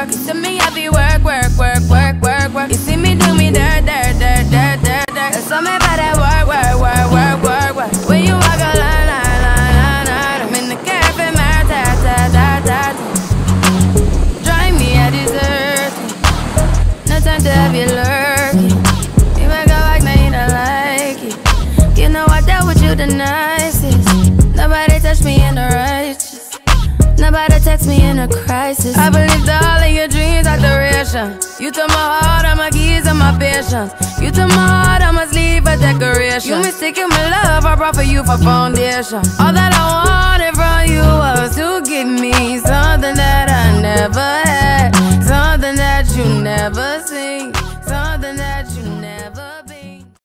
work. You see me be work, work, work, work, work, work. You see me do me dirt, dirt, dirt, dirt, dirt, dirt. There's something about that work, work, work, work, work, work. When you walk a line, line, line, line, line. I'm in the cafe, my ta, ta, ta, ta, ta. Drive me, I deserve it. No time to have you lurking. You make a like, me, you don't like it. You know I dealt with you the nicest. Nobody touched me in the righteous. Nobody text me in a crisis. I believe that. You took my heart, all my keys, and my patience. You took my heart, I must leave a decoration. You mistaken my love, I brought for you for foundation. All that I wanted from you was to give me something that I never had, something that you never seen.